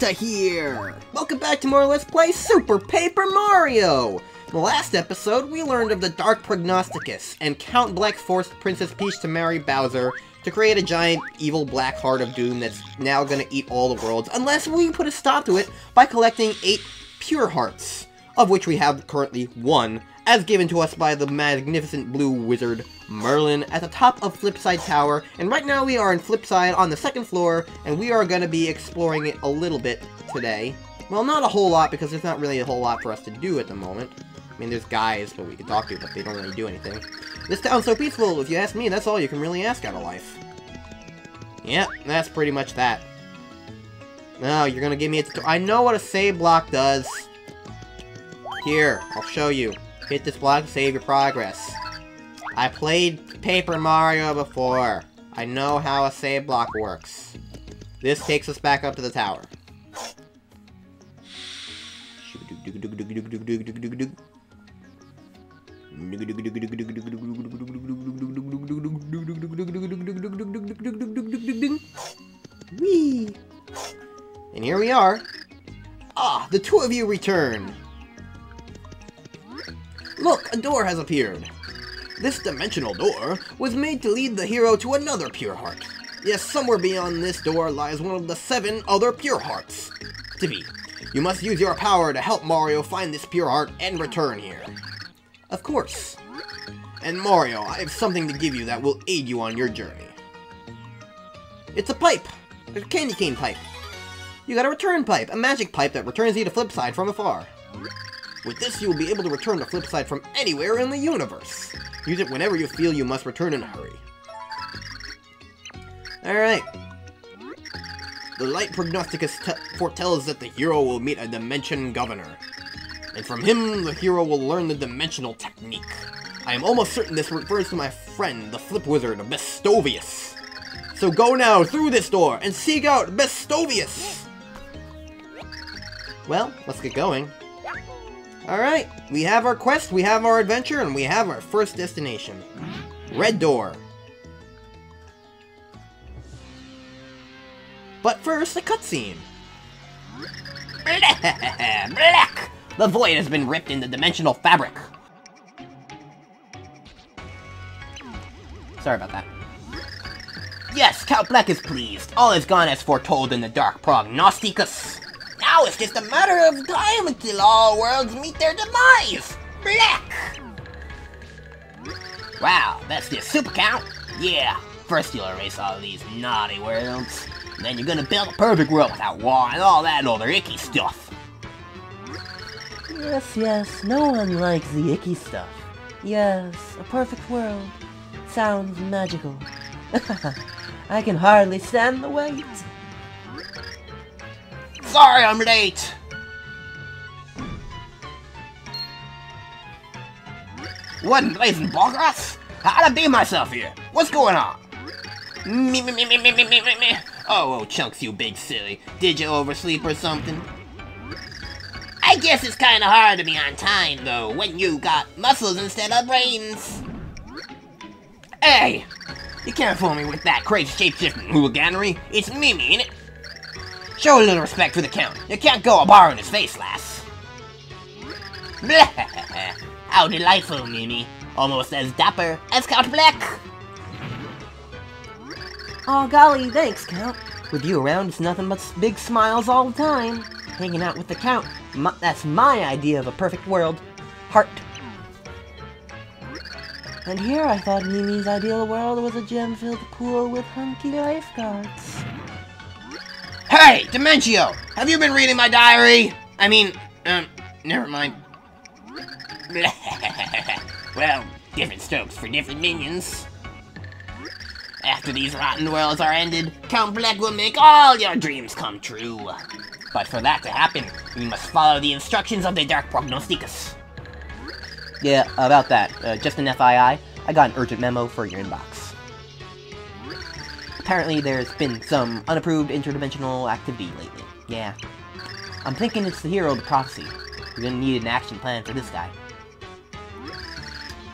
Ultizeta here! Welcome back to more Let's Play Super Paper Mario! In the last episode, we learned of the Dark Prognosticus, and Count Bleck forced Princess Peach to marry Bowser to create a giant evil black heart of doom that's now gonna eat all the worlds, unless we put a stop to it by collecting 8 pure hearts, of which we have currently one, as given to us by the magnificent blue wizard Merlon at the top of Flipside Tower, and right now we are in Flipside on the second floor, and we are going to be exploring it a little bit today. Well, not a whole lot, because there's not really a whole lot for us to do at the moment. I mean, there's guys but we can talk to, but they don't really do anything. This town's so peaceful, if you ask me, that's all you can really ask out of life. Yep, that's pretty much that. No, you're gonna give me a I know what a save block does. Here, I'll show you. Hit this block to save your progress. I played Paper Mario before. I know how a save block works. This takes us back up to the tower. Whee! And here we are. Ah, the two of you return. Look, a door has appeared. This dimensional door was made to lead the hero to another pure heart. Yes, somewhere beyond this door lies one of the seven other pure hearts. Tippy, you must use your power to help Mario find this pure heart and return here. Of course. And Mario, I have something to give you that will aid you on your journey. It's a pipe! A candy cane pipe. You got a return pipe, a magic pipe that returns you to Flipside from afar. With this, you will be able to return to Flipside from anywhere in the universe. Use it whenever you feel you must return in a hurry. Alright. The Light Prognosticus foretells that the hero will meet a Dimension Governor. And from him, the hero will learn the Dimensional Technique. I am almost certain this refers to my friend, the Flip Wizard, Bestovius. So go now through this door and seek out Bestovius! Well, let's get going. Alright, we have our quest, we have our adventure, and we have our first destination. Red Door. But first, a cutscene. Bleck! The void has been ripped in the dimensional fabric. Sorry about that. Yes, Count Bleck is pleased. All is gone as foretold in the Dark Prognosticus. Now it's just a matter of time until all worlds meet their demise. Bleck! Wow, that's the super count? Yeah, first you'll erase all these naughty worlds. Then you're gonna build a perfect world without war and all that other icky stuff. Yes, yes, no one likes the icky stuff. Yes, a perfect world. Sounds magical. I can hardly stand the wait. Sorry I'm late! What in blazing ballgrass? How'd I be myself here? What's going on? Me, me, me, me, me, me, me, me. Oh, oh, Chunks, you big silly. Did you oversleep or something? I guess it's kinda hard to be on time, though, when you got muscles instead of brains. Hey! You can't fool me with that crazy shape-shifting hooliganery. It's Mimi, innit? Show a little respect for the Count. You can't go a bar in his face, lass. How delightful, Mimi. Almost as dapper as Count Bleck. Oh golly, thanks, Count. With you around, it's nothing but big smiles all the time. Hanging out with the Count, my, that's my idea of a perfect world. Heart. And here I thought Mimi's ideal world was a gem-filled pool with hunky lifeguards. Hey, Dimentio! Have you been reading my diary? I mean, um, never mind. well, different strokes for different minions. After these rotten worlds are ended, Count Bleck will make all your dreams come true. But for that to happen, you must follow the instructions of the Dark Prognosticus. Yeah, about that. Uh, just an FYI, I got an urgent memo for your inbox. Apparently there's been some unapproved interdimensional activity lately. Yeah. I'm thinking it's the hero of the prophecy. You're gonna need an action plan for this guy.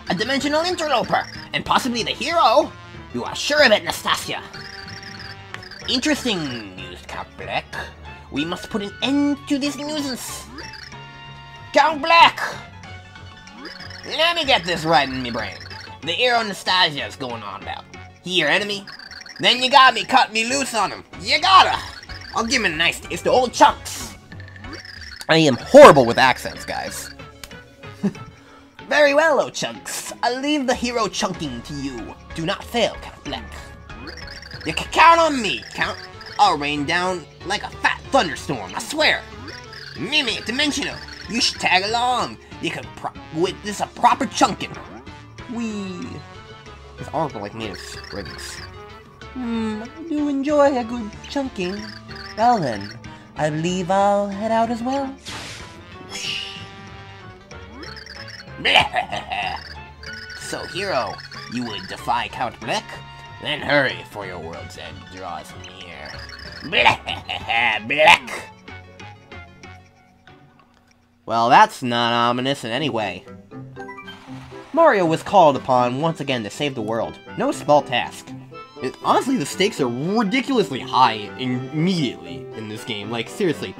A dimensional interloper, and possibly the hero? You are sure of it, Nastasia? Interesting, mused Count Bleck. We must put an end to this nuisance. Count Bleck! Let me get this right in me brain. The hero Nastasia is going on about. He your enemy? Then you got me cut me loose on him. You gotta! I'll give him a nice taste of O'Chunks. I am horrible with accents, guys. Very well, O'Chunks. I'll leave the hero chunking to you. Do not fail, Count Bleck. You can count on me, Count. I'll rain down like a fat thunderstorm, I swear. Mimi, Dimentio, you should tag along. You can pro witness a proper chunking. Wee. His arms are like made of springs. Hmm, I do enjoy a good chunking. Well then, I believe I'll head out as well. so, hero, you would defy Count Bleck? Then hurry, for your world's end draws near. Bleck! Well, that's not ominous in any way. Mario was called upon once again to save the world. No small task. It, honestly, the stakes are ridiculously high immediately in this game. Like, seriously.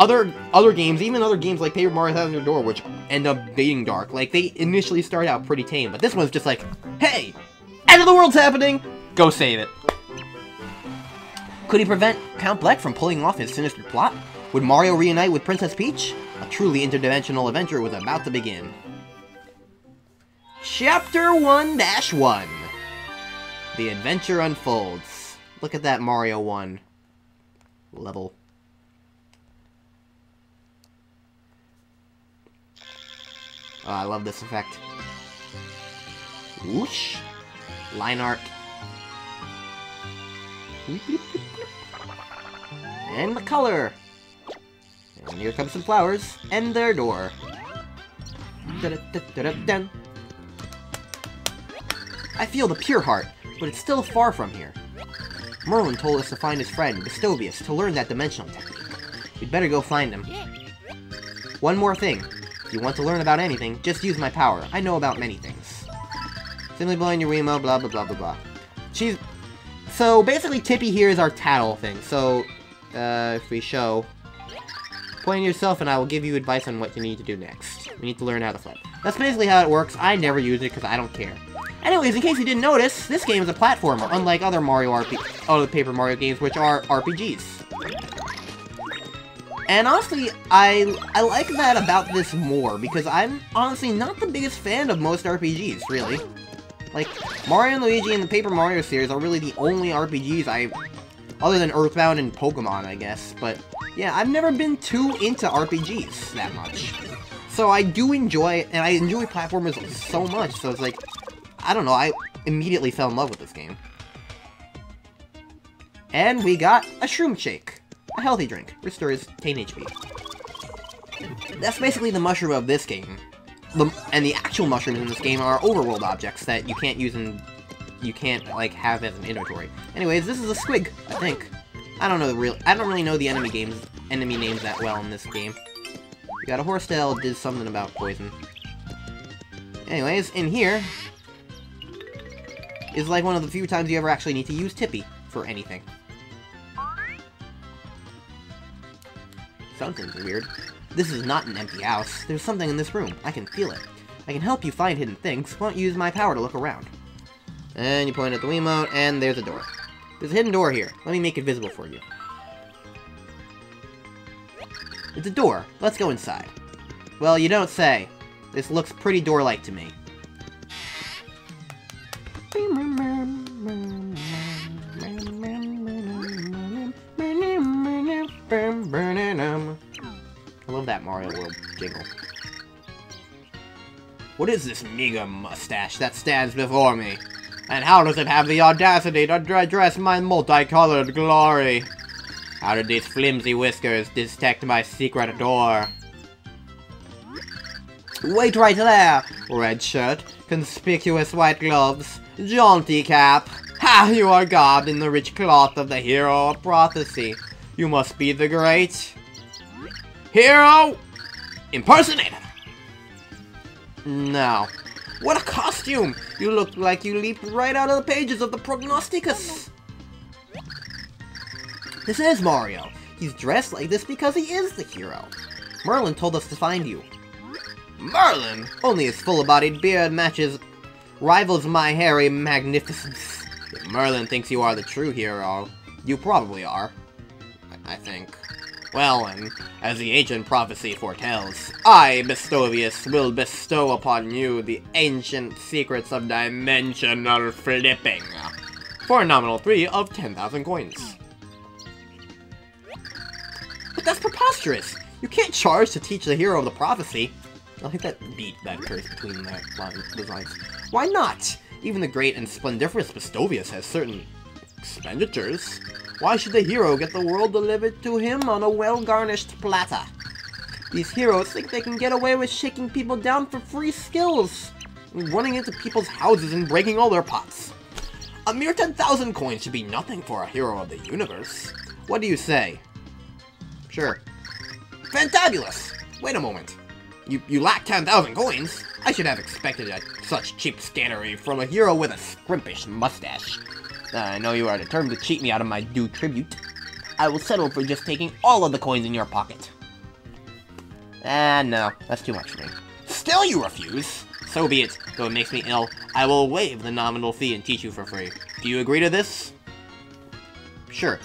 Other other games, even other games like Paper Mario Thousand Door, which end up being dark, like, they initially start out pretty tame, but this one's just like, hey, end of the world's happening! Go save it. Could he prevent Count Bleck from pulling off his sinister plot? Would Mario reunite with Princess Peach? A truly interdimensional adventure was about to begin. Chapter 1-1 The adventure unfolds. Look at that Mario 1 level. Oh, I love this effect. Whoosh. Line art. And the color. And here comes some flowers, and their door. I feel the pure heart, but it's still far from here. Merlon told us to find his friend, Gustovius, to learn that dimensional technique. We'd better go find him. One more thing. If you want to learn about anything, just use my power. I know about many things. Simply blowing your Wiimote, blah blah blah blah blah. She's... So, basically, Tippy here is our tattle thing. So, uh, if we show... Point yourself and I will give you advice on what you need to do next. We need to learn how to flip. That's basically how it works. I never use it because I don't care. Anyways, in case you didn't notice, this game is a platformer, unlike other Mario RP- other Paper Mario games, which are RPGs. And honestly, I I like that about this more, because I'm honestly not the biggest fan of most RPGs, really. Like, Mario and Luigi and the Paper Mario series are really the only RPGs I... Other than Earthbound and Pokemon, I guess, but... Yeah, I've never been too into RPGs that much. So I do enjoy, and I enjoy platformers so much, so it's like... I don't know, I immediately fell in love with this game. And we got a Shroom Shake. A healthy drink. Restores 10 HP. That's basically the mushroom of this game. The, and the actual mushrooms in this game are overworld objects that you can't use in... You can't, like, have as an inventory. Anyways, this is a squig, I think. I don't know the real... I don't really know the enemy games, enemy names that well in this game. We got a horse tail did something about poison. Anyways, in here... Is like one of the few times you ever actually need to use Tippy for anything. Something's weird. This is not an empty house. There's something in this room. I can feel it. I can help you find hidden things. Why don't you use my power to look around? And you point at the Wiimote, and there's a door. There's a hidden door here. Let me make it visible for you. It's a door. Let's go inside. Well, you don't say. This looks pretty door-like to me. I love that Mario World jingle. What is this meager mustache that stands before me? And how does it have the audacity to dress my multicolored glory? How did these flimsy whiskers detect my secret door? Wait right there! Red shirt, conspicuous white gloves, jaunty cap. Ha! You are garbed in the rich cloth of the hero of prophecy. You must be the great... Hero! Impersonator! No. What a costume! You look like you leaped right out of the pages of the Prognosticus! This is Mario. He's dressed like this because he is the hero. Merlon told us to find you. Merlon? Only his full-bodied beard matches rivals my hairy magnificence. If Merlon thinks you are the true hero, you probably are. I, I think. Well, and as the ancient prophecy foretells, I, Bestovius, will bestow upon you the ancient secrets of dimensional flipping for a nominal 3 of 10,000 coins. But that's preposterous! You can't charge to teach the hero of the prophecy. I think that beat that curse between that line. Why not? Even the great and splendiferous Bestovius has certain expenditures. Why should the hero get the world delivered to him on a well-garnished platter? These heroes think they can get away with shaking people down for free skills, running into people's houses and breaking all their pots. A mere 10,000 coins should be nothing for a hero of the universe. What do you say? Sure. Fantabulous! Wait a moment. You, you lack 10,000 coins? I should have expected a, such cheap scannery from a hero with a scrimpish mustache. Uh, I know you are determined to cheat me out of my due tribute. I will settle for just taking all of the coins in your pocket. Ah, no. That's too much for me. Still you refuse? So be it. Though it makes me ill, I will waive the nominal fee and teach you for free. Do you agree to this? Sure.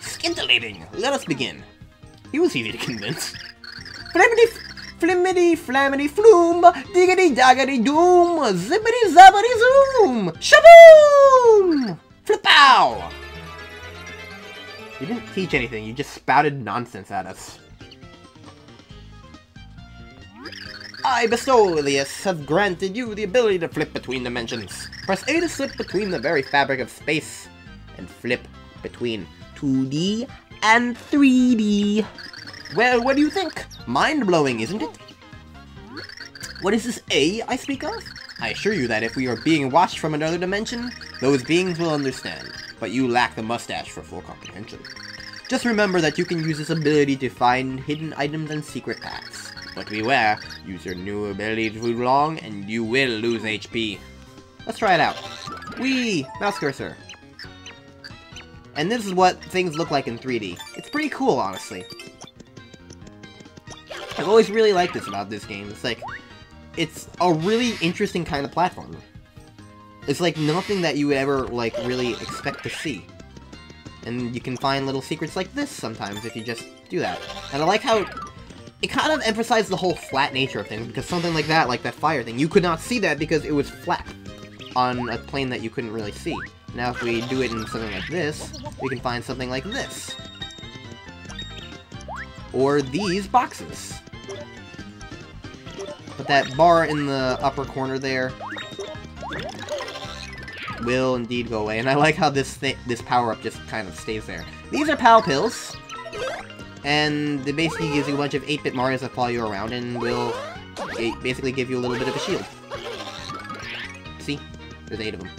Scintillating! Let us begin. He was easy to convince. Flimmity, flimmity, flammity, flume, diggity, daggity, doom, zippity, zappity, zoom, shaboom! Flip Flipow! You didn't teach anything, you just spouted nonsense at us. I, Bestovius, have granted you the ability to flip between dimensions. Press A to slip between the very fabric of space, and flip between 2D and 3D. Well, what do you think? Mind-blowing, isn't it? What is this A I speak of? I assure you that if we are being watched from another dimension, those beings will understand, but you lack the mustache for full comprehension. Just remember that you can use this ability to find hidden items and secret paths. But beware, use your new ability too long and you will lose HP. Let's try it out. Whee! Mouse cursor. And this is what things look like in 3D. It's pretty cool, honestly. I've always really liked this about this game. It's like, it's a really interesting kind of platformer. It's like nothing that you would ever, like, really expect to see. And you can find little secrets like this sometimes if you just do that. And I like how it kind of emphasized the whole flat nature of things, because something like that, like that fire thing, you could not see that because it was flat on a plane that you couldn't really see. Now if we do it in something like this, we can find something like this. Or these boxes. But that bar in the upper corner there will indeed go away, and I like how this this power-up just kind of stays there. These are PAL pills, and it basically gives you a bunch of 8-bit Marios that follow you around, and will basically give you a little bit of a shield. See? There's eight of them.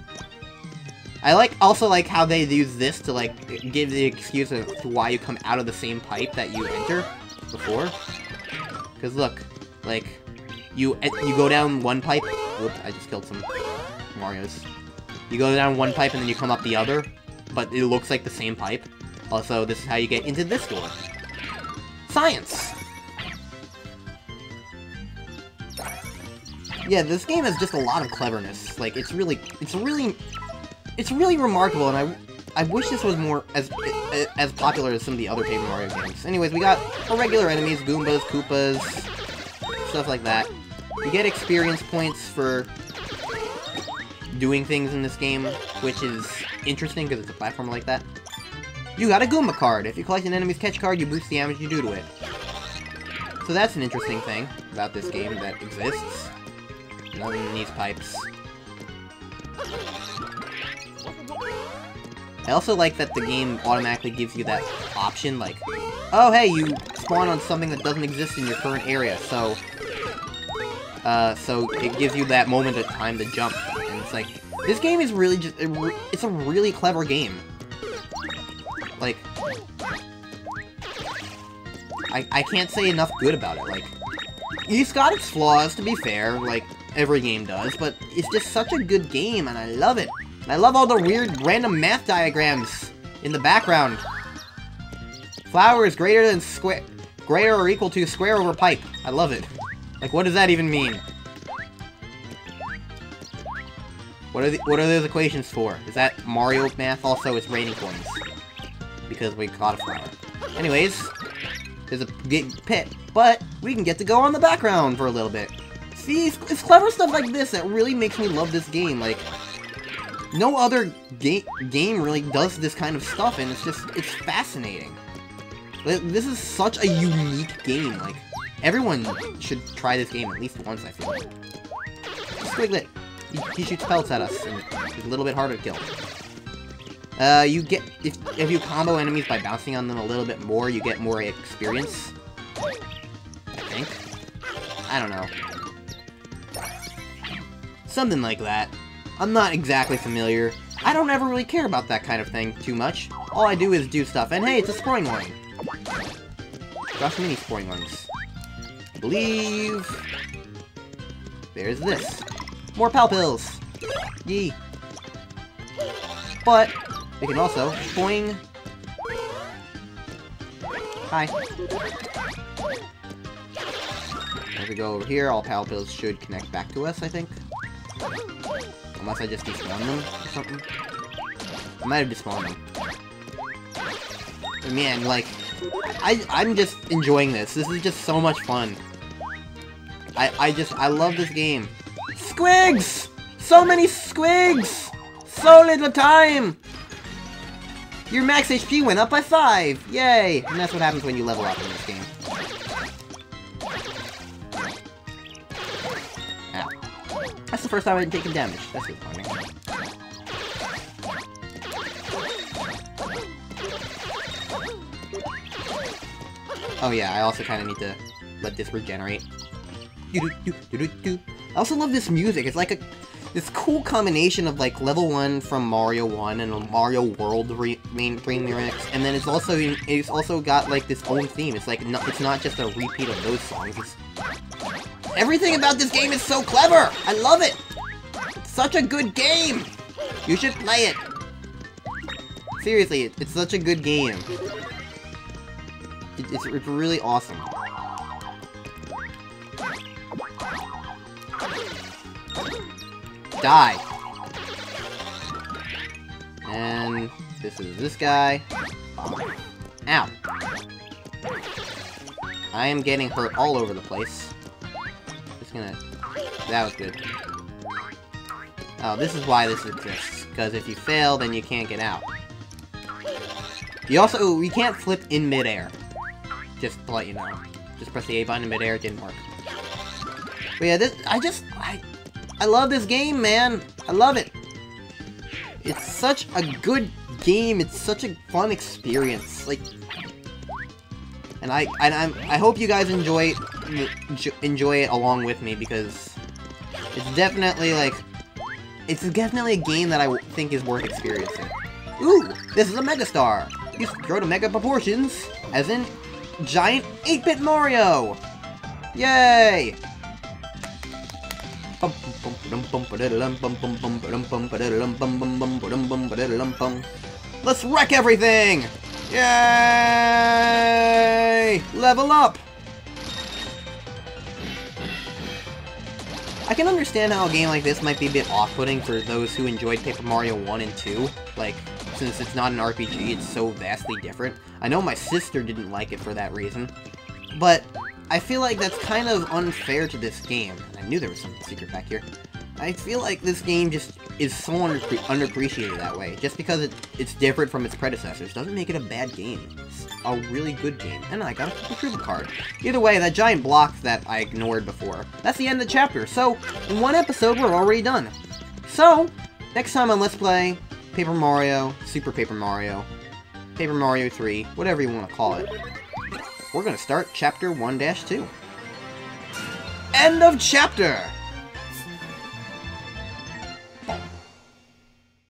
I like also like how they use this to like give the excuse of why you come out of the same pipe that you enter before. Cause look, like you uh, you go down one pipe. Whoops, I just killed some Mario's. You go down one pipe and then you come up the other, but it looks like the same pipe. Also, this is how you get into this door. Science! Yeah, this game has just a lot of cleverness. Like, it's really, it's really, it's really remarkable, and I, I wish this was more as as popular as some of the other Paper Mario games. Anyways, we got our regular enemies, Goombas, Koopas, stuff like that. You get experience points for doing things in this game, which is interesting because it's a platform like that. You got a Goomba card. If you collect an enemy's catch card, you boost the damage you do to it. So that's an interesting thing about this game that exists. Nothing in these pipes. I also like that the game automatically gives you that option, like, oh hey, you spawn on something that doesn't exist in your current area, so, uh, so it gives you that moment of time to jump, and it's like, this game is really just, it's a really clever game. Like, I, I can't say enough good about it, like, it's got its flaws, to be fair, like every game does, but it's just such a good game, and I love it. And I love all the weird random math diagrams in the background. Flower is greater than square, greater or equal to square over pipe. I love it. Like, what does that even mean? What are the, what are those equations for? Is that Mario math? Also, it's raining coins. Because we caught a flower. Anyways, there's a big pit, but we can get to go on the background for a little bit. See, it's, it's clever stuff like this that really makes me love this game. Like, no other ga game really does this kind of stuff, and it's just, it's fascinating. This is such a unique game, like, everyone should try this game at least once, I feel. Squiglet, he, he shoots pelts at us, and he's a little bit harder to kill. Uh, you get, if, if you combo enemies by bouncing on them a little bit more, you get more experience. I think. I don't know. Something like that. I'm not exactly familiar. I don't ever really care about that kind of thing too much. All I do is do stuff, and hey, it's a Sproingling. Got some mini Sproinglings. I believe... There's this. More Pal Pills! Yee. But, we can also boing. Hi. If we go over here, all Pal Pills should connect back to us, I think. Unless I just despawn them or something. I might have despawned them. man, like, I, I'm just enjoying this. This is just so much fun. I, I just, I love this game. Squigs! So many squigs! So little time! Your max HP went up by 5! Yay! And that's what happens when you level up in this game. That's the first time I've taken damage. That's good me. Oh yeah, I also kind of need to let this regenerate. I also love this music. It's like a this cool combination of like level one from Mario One and a Mario World re main remix, and then it's also it's also got like this own theme. It's like it's not just a repeat of those songs. It's, everything about this game is so clever. I love it. It's such a good game. You should play it. Seriously, it's such a good game. It's, it's really awesome. Die! And this is this guy. Ow. I am getting hurt all over the place. Just gonna... That was good. Oh, this is why this exists. Because if you fail, then you can't get out. You also... You can't flip in midair. Just to let you know. Just press the A button in midair, it didn't work. But yeah, this... I just... I, I love this game, man. I love it. It's such a good game. It's such a fun experience. Like, and I and I'm, I hope you guys enjoy enjoy it along with me because it's definitely like it's definitely a game that I think is worth experiencing. Ooh, this is a Megastar. You grow to mega proportions, as in giant 8-bit Mario. Yay! Let's wreck everything! Yay! Level up! I can understand how a game like this might be a bit off-putting for those who enjoyed Paper Mario 1 and 2. Like, since it's not an RPG, it's so vastly different. I know my sister didn't like it for that reason. But, I feel like that's kind of unfair to this game. I knew there was some secret back here. I feel like this game just is so under underappreciated that way. Just because it, it's different from its predecessors doesn't make it a bad game. It's a really good game. And I got a approval card. Either way, that giant block that I ignored before, that's the end of the chapter. So, in one episode, we're already done. So, next time on Let's Play Paper Mario, Super Paper Mario, Paper Mario 3, whatever you want to call it, we're going to start Chapter 1-2. End of chapter!